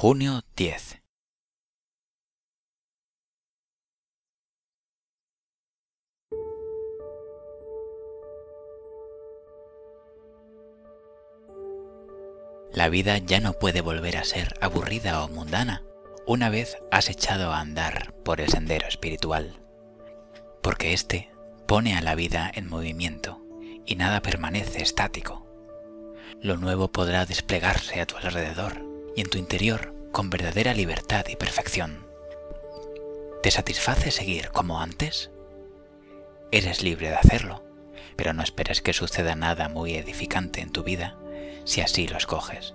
Junio 10. La vida ya no puede volver a ser aburrida o mundana una vez has echado a andar por el sendero espiritual, porque éste pone a la vida en movimiento y nada permanece estático. Lo nuevo podrá desplegarse a tu alrededor y en tu interior con verdadera libertad y perfección. ¿Te satisface seguir como antes? Eres libre de hacerlo, pero no esperes que suceda nada muy edificante en tu vida si así lo escoges.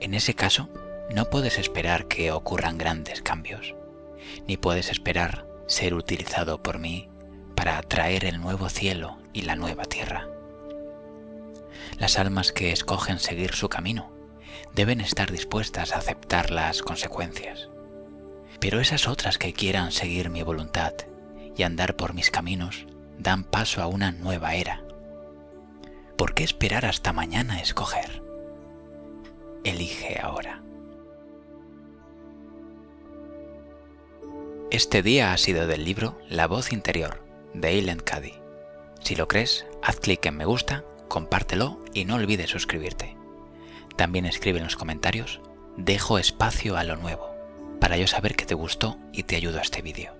En ese caso, no puedes esperar que ocurran grandes cambios, ni puedes esperar ser utilizado por mí para atraer el nuevo cielo y la nueva tierra. Las almas que escogen seguir su camino deben estar dispuestas a aceptar las consecuencias. Pero esas otras que quieran seguir mi voluntad y andar por mis caminos dan paso a una nueva era. ¿Por qué esperar hasta mañana a escoger? Elige ahora. Este día ha sido del libro La voz interior de Eileen Cady. Si lo crees, haz clic en me gusta, compártelo y no olvides suscribirte. También escribe en los comentarios, dejo espacio a lo nuevo, para yo saber que te gustó y te ayudo a este vídeo.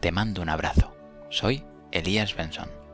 Te mando un abrazo. Soy Elías Benson.